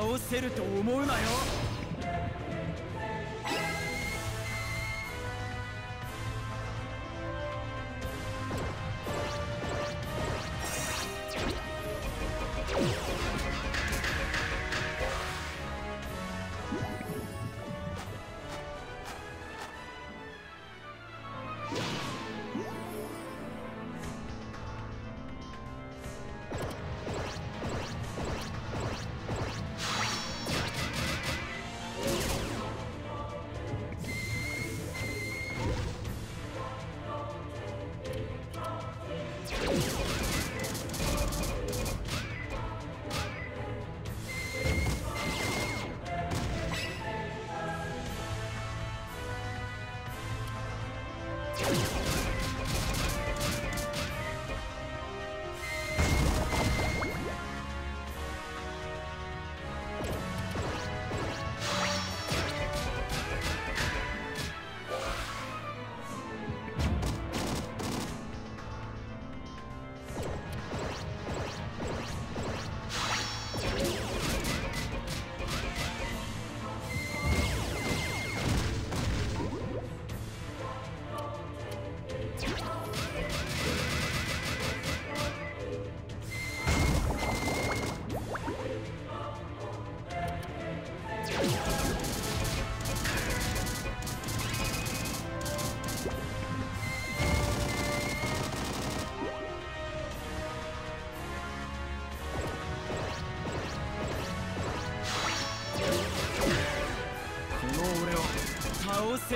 倒せると思うなよ。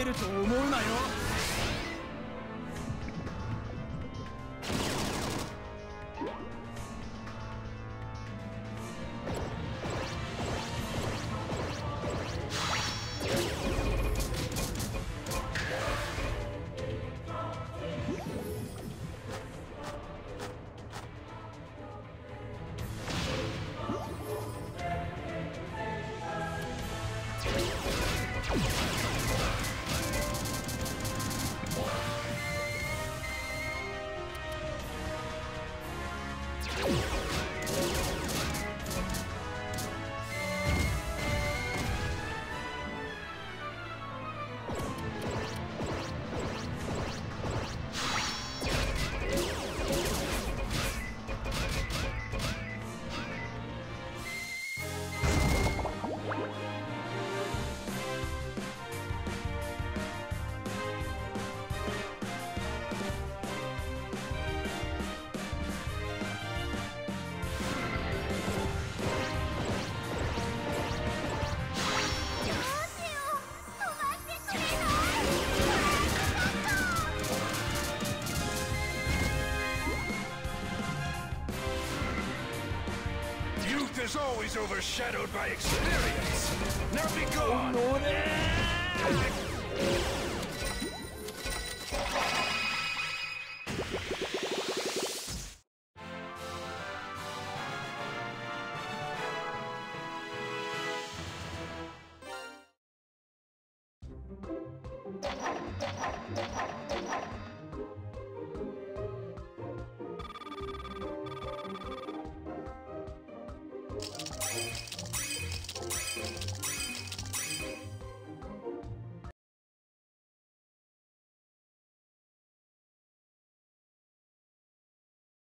ると思うなよ。Is always overshadowed by experience. Now be gone. 乗れ「